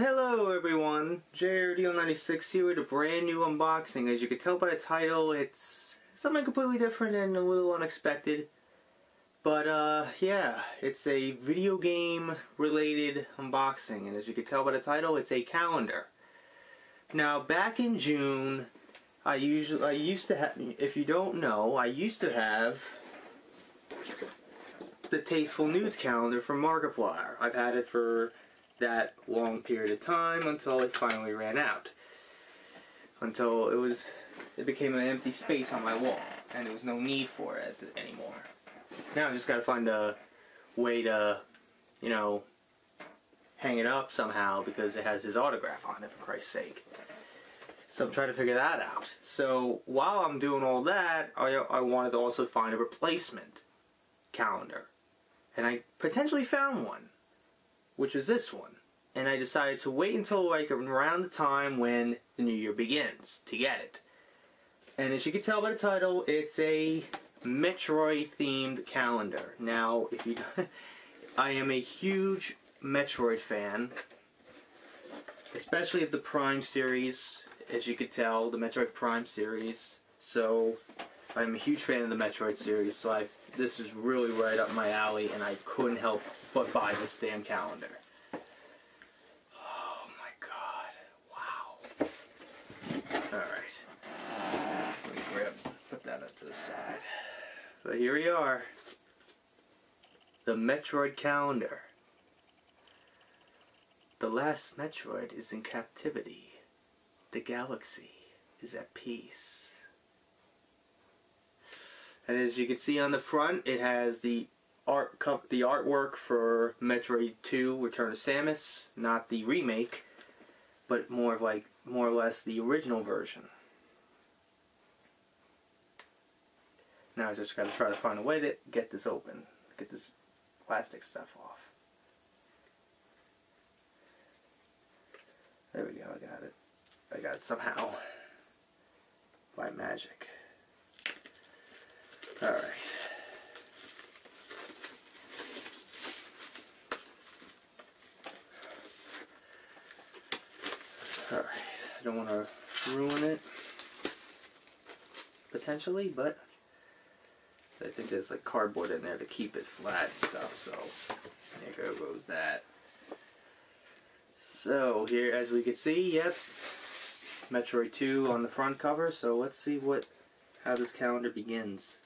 Hello everyone, JRDiehl96 here with a brand new unboxing. As you can tell by the title, it's something completely different and a little unexpected. But uh, yeah, it's a video game related unboxing and as you can tell by the title, it's a calendar. Now back in June, I usually I used to have if you don't know, I used to have the Tasteful Nudes calendar from Markiplier. I've had it for that long period of time until it finally ran out. Until it was, it became an empty space on my wall, and there was no need for it anymore. Now I just got to find a way to, you know, hang it up somehow because it has his autograph on it, for Christ's sake. So I'm trying to figure that out. So while I'm doing all that, I, I wanted to also find a replacement calendar. And I potentially found one which was this one. And I decided to wait until like around the time when the new year begins to get it. And as you can tell by the title, it's a Metroid themed calendar. Now, if you I am a huge Metroid fan, especially of the Prime series, as you could tell, the Metroid Prime series. So, I'm a huge fan of the Metroid series, so I this is really right up my alley, and I couldn't help but buy this damn calendar. Oh my god. Wow. Alright. Let me grab, put that up to the side. But here we are. The Metroid calendar. The last Metroid is in captivity. The galaxy is at peace. And as you can see on the front, it has the art the artwork for Metroid 2 Return of Samus, not the remake, but more of like more or less the original version. Now I just gotta try to find a way to get this open, get this plastic stuff off. There we go, I got it. I got it somehow. By magic. Alright. Alright, I don't want to ruin it, potentially, but I think there's like cardboard in there to keep it flat and stuff, so there goes that. So here, as we can see, yep, Metroid 2 on the front cover, so let's see what how this calendar begins.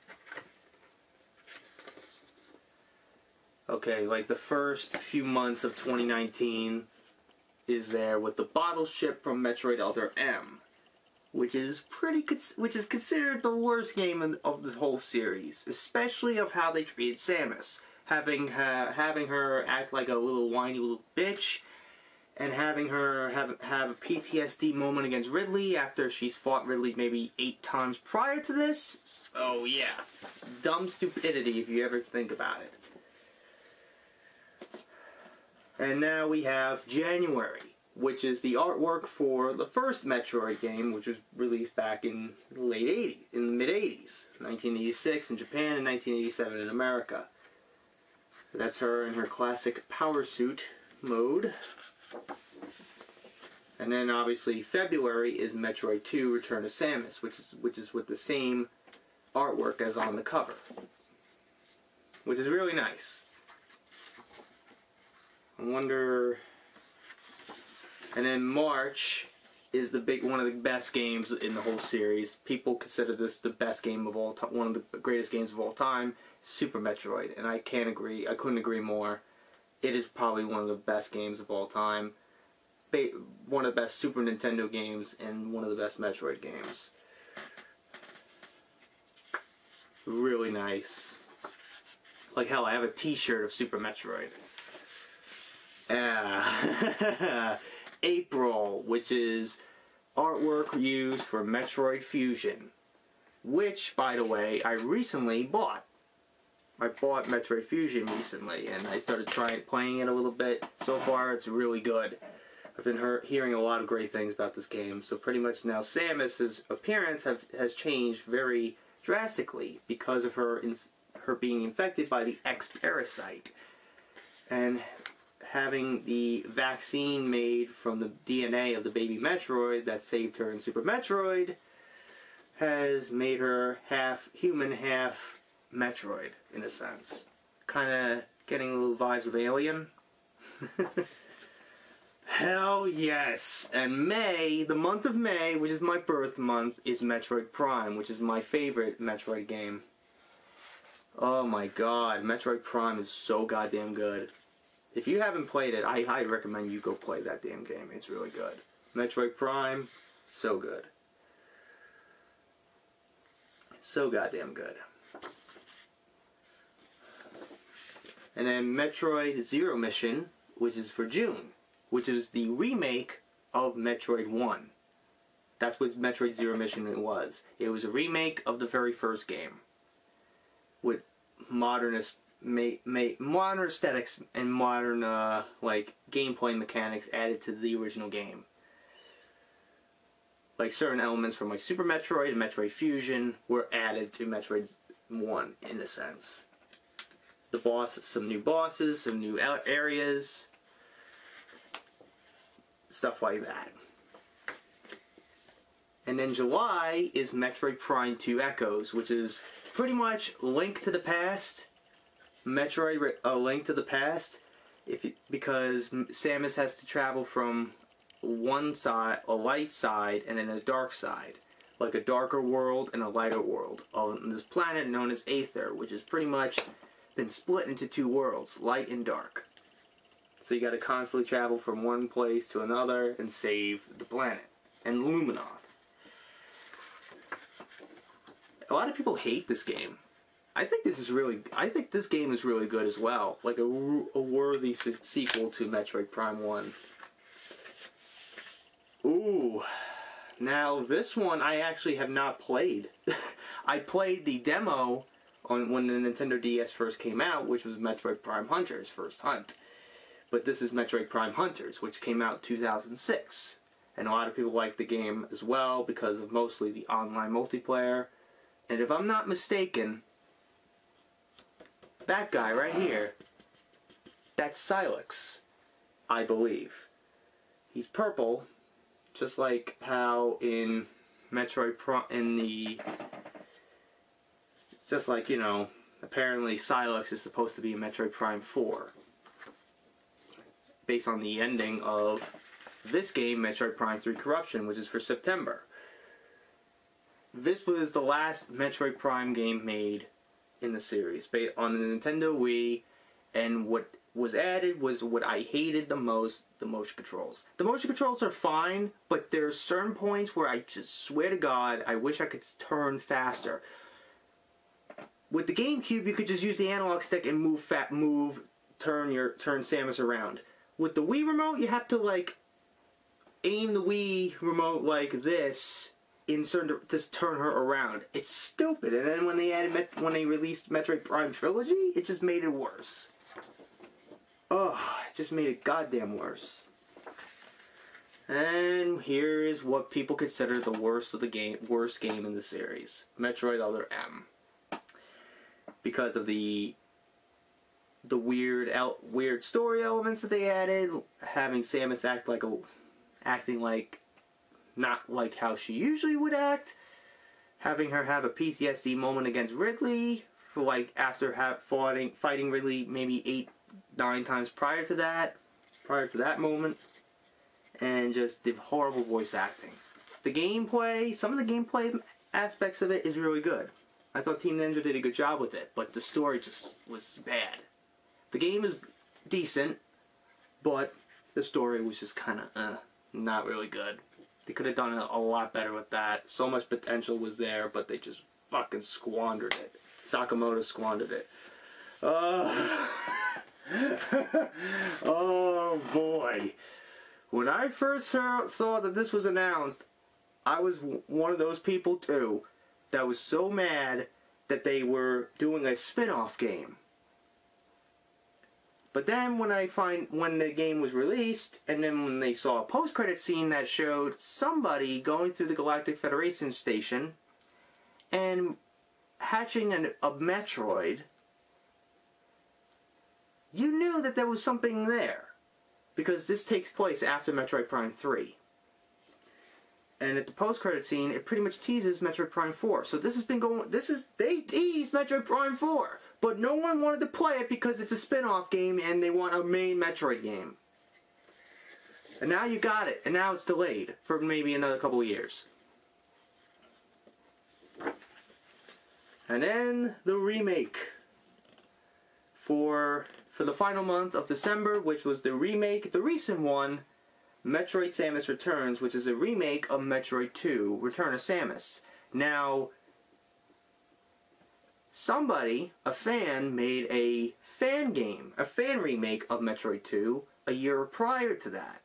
Okay, like the first few months of 2019, is there with the bottle ship from Metroid Other M, which is pretty, which is considered the worst game of the whole series, especially of how they treated Samus, having uh, having her act like a little whiny little bitch, and having her have have a PTSD moment against Ridley after she's fought Ridley maybe eight times prior to this. Oh yeah, dumb stupidity if you ever think about it. And now we have January, which is the artwork for the first Metroid game, which was released back in the late 80s, in the mid 80s, 1986 in Japan and 1987 in America. That's her in her classic power suit mode. And then obviously February is Metroid 2 Return of Samus, which is which is with the same artwork as on the cover. Which is really nice. I wonder. And then March is the big one of the best games in the whole series. People consider this the best game of all time, one of the greatest games of all time, Super Metroid, and I can't agree. I couldn't agree more. It is probably one of the best games of all time. One of the best Super Nintendo games and one of the best Metroid games. Really nice. Like hell, I have a T-shirt of Super Metroid. Uh, April, which is artwork used for Metroid Fusion, which, by the way, I recently bought. I bought Metroid Fusion recently, and I started trying playing it a little bit. So far, it's really good. I've been hearing a lot of great things about this game. So pretty much now, Samus's appearance have, has changed very drastically because of her her being infected by the X parasite. And having the vaccine made from the DNA of the baby Metroid that saved her in Super Metroid has made her half human, half Metroid, in a sense. Kind of getting little vibes of Alien. Hell yes! And May, the month of May, which is my birth month, is Metroid Prime, which is my favorite Metroid game. Oh my god, Metroid Prime is so goddamn good. If you haven't played it, I highly recommend you go play that damn game. It's really good. Metroid Prime, so good. So goddamn good. And then Metroid Zero Mission, which is for June, which is the remake of Metroid 1. That's what Metroid Zero Mission was. It was a remake of the very first game with modernist modern aesthetics and modern uh, like gameplay mechanics added to the original game. Like certain elements from like Super Metroid and Metroid Fusion were added to Metroid One in a sense. The boss, some new bosses, some new areas, stuff like that. And then July is Metroid Prime 2 Echoes, which is pretty much Link to the Past, Metroid A Link to the Past, if you, because Samus has to travel from one side, a light side, and then a dark side, like a darker world and a lighter world on this planet known as Aether, which has pretty much been split into two worlds, light and dark. So you got to constantly travel from one place to another and save the planet and Luminoth. A lot of people hate this game. I think this is really. I think this game is really good as well. Like a, a worthy sequel to Metroid Prime One. Ooh. Now this one I actually have not played. I played the demo on when the Nintendo DS first came out, which was Metroid Prime Hunters First Hunt. But this is Metroid Prime Hunters, which came out 2006. And a lot of people like the game as well because of mostly the online multiplayer and if I'm not mistaken, that guy right here, that's Sylux, I believe. He's purple, just like how in Metroid Pro in the just like, you know, apparently Sylux is supposed to be in Metroid Prime 4. Based on the ending of this game, Metroid Prime 3 Corruption, which is for September this was the last Metroid Prime game made in the series, based on the Nintendo Wii, and what was added was what I hated the most, the motion controls. The motion controls are fine, but there are certain points where I just swear to God, I wish I could turn faster. With the GameCube, you could just use the analog stick and move fat move, turn your turn Samus around. With the Wii remote, you have to like aim the Wii remote like this insert to turn her around. It's stupid. And then when they added when they released Metroid Prime Trilogy, it just made it worse. Oh, it just made it goddamn worse. And here is what people consider the worst of the game, worst game in the series, Metroid Other M, because of the the weird out weird story elements that they added, having Samus act like a acting like not like how she usually would act. Having her have a PTSD moment against Ridley for like after fighting fighting Ridley maybe eight nine times prior to that, prior to that moment, and just the horrible voice acting. The gameplay, some of the gameplay aspects of it is really good. I thought Team Ninja did a good job with it, but the story just was bad. The game is decent, but the story was just kind of uh, not really good. They could have done a lot better with that. So much potential was there, but they just fucking squandered it. Sakamoto squandered it. Uh, oh boy. When I first saw that this was announced, I was one of those people too that was so mad that they were doing a spin off game. But then when I find when the game was released, and then when they saw a post-credit scene that showed somebody going through the Galactic Federation station and hatching an, a Metroid, you knew that there was something there. because this takes place after Metroid Prime 3. And at the post-credit scene, it pretty much teases Metroid Prime 4. So this has been going. This is they teased Metroid Prime 4, but no one wanted to play it because it's a spin-off game and they want a main Metroid game. And now you got it, and now it's delayed for maybe another couple of years. And then the remake for for the final month of December, which was the remake, the recent one, Metroid Samus Returns, which is a remake of Metroid 2, Return of Samus. Now, somebody, a fan, made a fan game, a fan remake of Metroid 2 a year prior to that.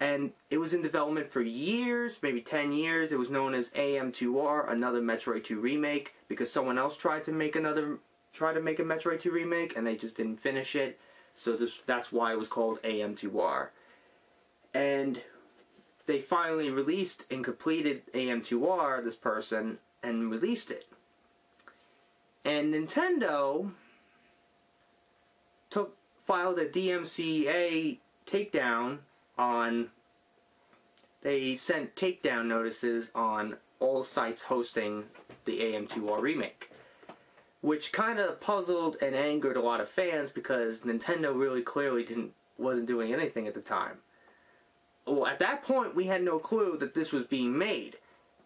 And it was in development for years, maybe 10 years. It was known as AM2R, another Metroid 2 remake, because someone else tried to make another try to make a Metroid 2 remake and they just didn't finish it. So this, that's why it was called AM2R. And they finally released and completed AM2R, this person, and released it. And Nintendo took filed a DMCA takedown on they sent takedown notices on all sites hosting the AM2R remake which kind of puzzled and angered a lot of fans because Nintendo really clearly didn't wasn't doing anything at the time. Well, at that point, we had no clue that this was being made.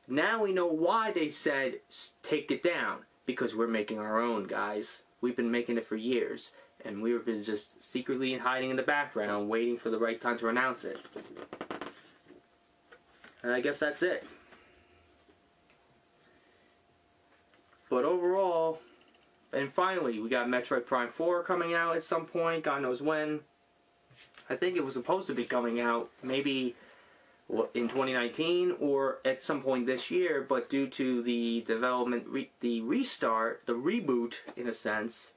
Now we know why they said take it down because we're making our own, guys. We've been making it for years, and we've been just secretly hiding in the background, waiting for the right time to announce it. And I guess that's it. But overall, and finally, we got Metroid Prime 4 coming out at some point, God knows when. I think it was supposed to be coming out maybe in 2019 or at some point this year, but due to the development, re the restart, the reboot in a sense,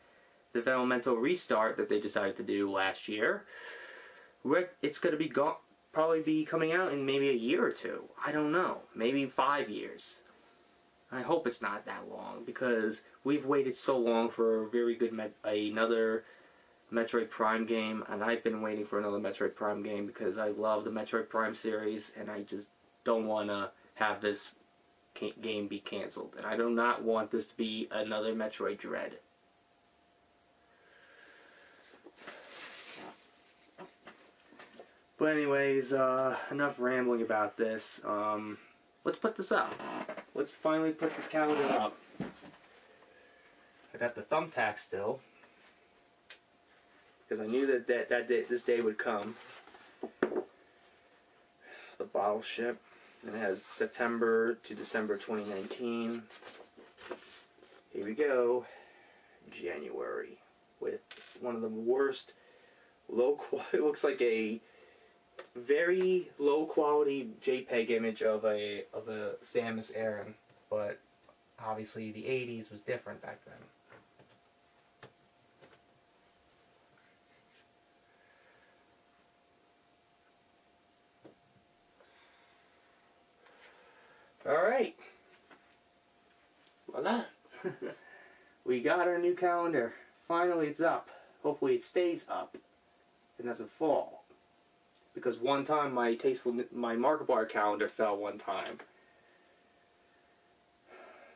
developmental restart that they decided to do last year, it's going to be go probably be coming out in maybe a year or two. I don't know. Maybe five years. I hope it's not that long because we've waited so long for a very good another Metroid Prime game, and I've been waiting for another Metroid Prime game because I love the Metroid Prime series, and I just don't want to have this game be canceled, and I do not want this to be another Metroid Dread. But anyways, uh, enough rambling about this. Um, let's put this up. Let's finally put this calendar up. I got the thumbtack still. Because I knew that, that, that day, this day would come. The bottle ship. And it has September to December 2019. Here we go. January. With one of the worst low quality, it looks like a very low quality JPEG image of a of a Samus Aran, but obviously the 80s was different back then. Alright. Voila. we got our new calendar. Finally it's up. Hopefully it stays up. and doesn't fall because one time my tasteful my Markiplier calendar fell one time.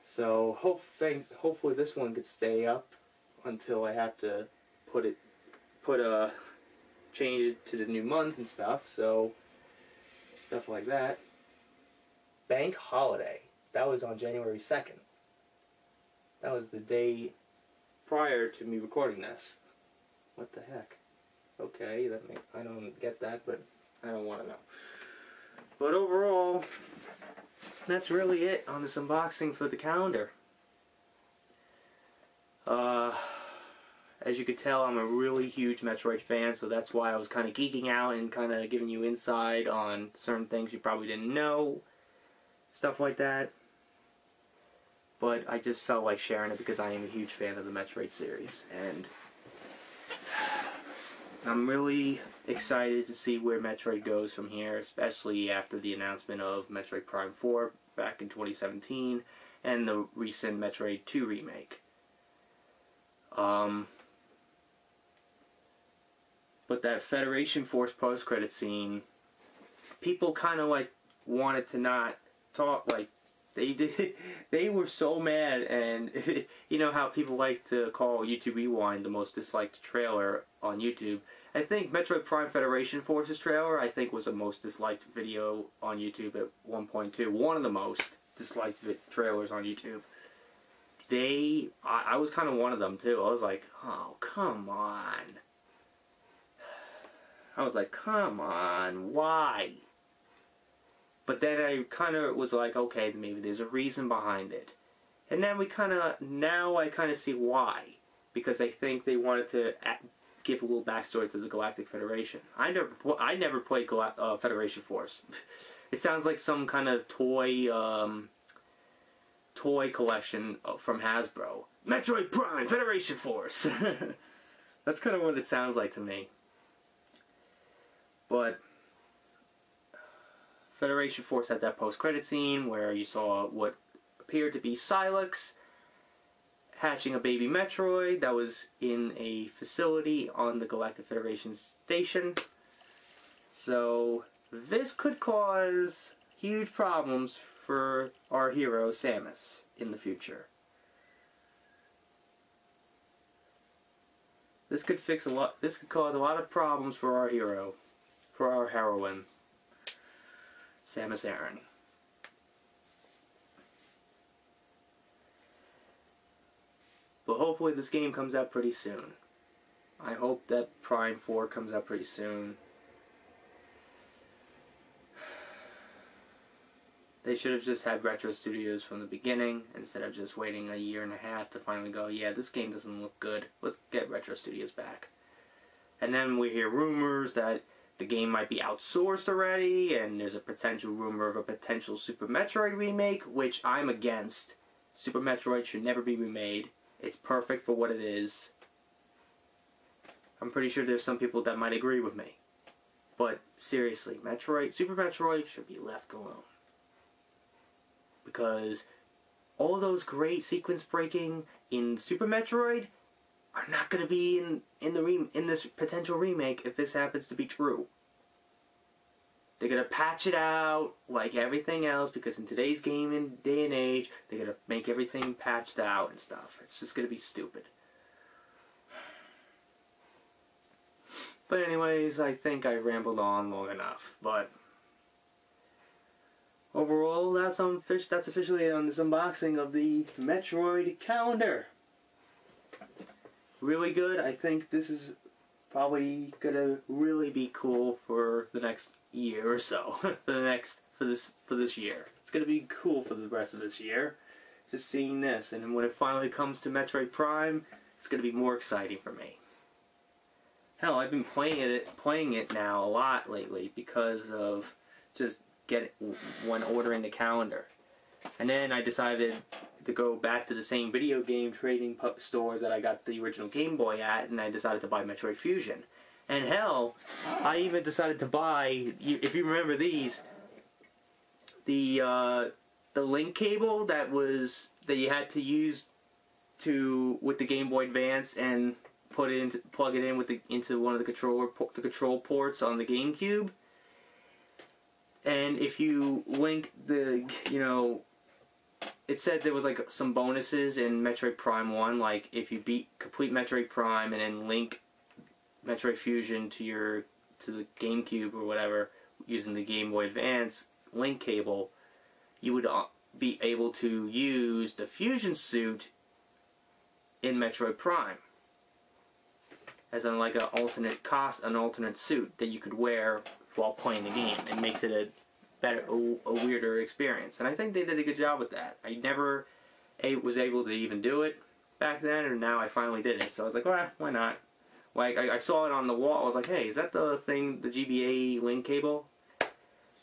So hope hopefully this one could stay up until I have to put it put a change it to the new month and stuff. So stuff like that. Bank holiday. That was on January second. That was the day prior to me recording this. What the heck? okay, that may, I don't get that, but I don't want to know. But overall, that's really it on this unboxing for the calendar. Uh, as you could tell, I'm a really huge Metroid fan, so that's why I was kind of geeking out and kind of giving you insight on certain things you probably didn't know, stuff like that. But I just felt like sharing it because I am a huge fan of the Metroid series, and I'm really excited to see where Metroid goes from here, especially after the announcement of Metroid Prime 4 back in 2017 and the recent Metroid 2 remake. Um, but that Federation Force post credit scene, people kind of like wanted to not talk like they did. They were so mad, and you know how people like to call YouTube Rewind the most disliked trailer on YouTube. I think Metroid Prime Federation Forces trailer I think was the most disliked video on YouTube at 1.2. One of the most disliked trailers on YouTube. They, I, I was kind of one of them too. I was like, oh come on. I was like, come on, why? But then I kind of was like, okay, maybe there's a reason behind it. And then we kind of, now I kind of see why. Because I think they wanted to give a little backstory to the Galactic Federation. I never, I never played Gal- uh, Federation Force. it sounds like some kind of toy, um, toy collection uh, from Hasbro. Metroid Prime Federation Force. That's kind of what it sounds like to me. But Federation Force had that post-credit scene where you saw what appeared to be Sylux hatching a baby Metroid that was in a facility on the Galactic Federation station. So this could cause huge problems for our hero Samus in the future. This could fix a lot this could cause a lot of problems for our hero, for our heroine. Samus Aran. But hopefully this game comes out pretty soon. I hope that Prime 4 comes out pretty soon. They should have just had Retro Studios from the beginning instead of just waiting a year and a half to finally go, yeah, this game doesn't look good. Let's get Retro Studios back. And then we hear rumors that the game might be outsourced already, and there's a potential rumor of a potential Super Metroid remake, which I'm against. Super Metroid should never be remade. It's perfect for what it is. I'm pretty sure there's some people that might agree with me. But seriously, Metroid, Super Metroid should be left alone. Because all those great sequence breaking in Super Metroid are not going to be in in the re- in this potential remake if this happens to be true. They're gonna patch it out like everything else because in today's game and day and age, they're gonna make everything patched out and stuff. It's just gonna be stupid. But anyways, I think I rambled on long enough. But overall, that's on fish. That's officially on this unboxing of the Metroid calendar really good. I think this is probably gonna really be cool for the next year or so. for the next for this for this year. It's gonna be cool for the rest of this year. Just seeing this, and when it finally comes to Metroid Prime, it's gonna be more exciting for me. Hell, I've been playing it playing it now a lot lately because of just get when ordering the calendar. And then I decided to go back to the same video game trading store that I got the original Game Boy at, and I decided to buy Metroid Fusion. And hell, I even decided to buy, if you remember these, the uh, the link cable that was that you had to use to with the Game Boy Advance and put it into plug it in with the into one of the controller the control ports on the GameCube. And if you link the you know it said there was like some bonuses in Metroid Prime 1, like if you beat complete Metroid Prime and then link Metroid Fusion to your to the GameCube or whatever using the Game Boy Advance link cable, you would uh, be able to use the Fusion suit in Metroid Prime as in like an alternate cost, an alternate suit that you could wear while playing the game. It makes it a better, a, a, weirder experience. And I think they did a good job with that. I never a, was able to even do it back then, and now I finally did it. So I was like, well, why not? Like I, I saw it on the wall. I was like, hey, is that the thing, the GBA link cable?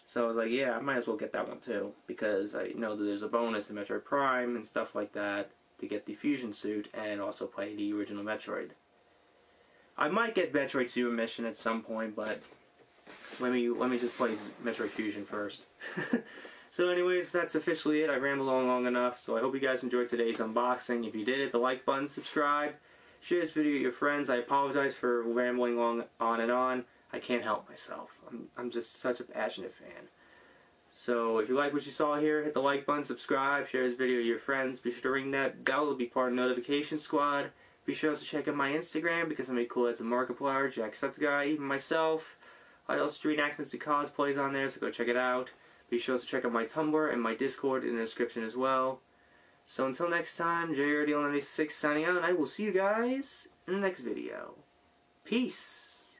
So I was like, yeah, I might as well get that one too because I know that there's a bonus in Metroid Prime and stuff like that to get the fusion suit and also play the original Metroid. I might get Metroid Zero Mission at some point, but let me let me just play Metroid Fusion first. so anyways, that's officially it. I rambled on long enough, so I hope you guys enjoyed today's unboxing. If you did, hit the like button, subscribe. Share this video with your friends. I apologize for rambling on, on and on. I can't help myself. I'm, I'm just such a passionate fan. So if you like what you saw here, hit the like button, subscribe, share this video with your friends. Be sure to ring that bell to be part of the notification squad. Be sure to check out my Instagram because I'm cool as a Markiplier, Jacksepticeye, even myself. I also do reenactments and cosplays on there, so go check it out. Be sure to check out my Tumblr and my Discord in the description as well. So until next time, JRDiehl96 signing out, and I will see you guys in the next video. Peace!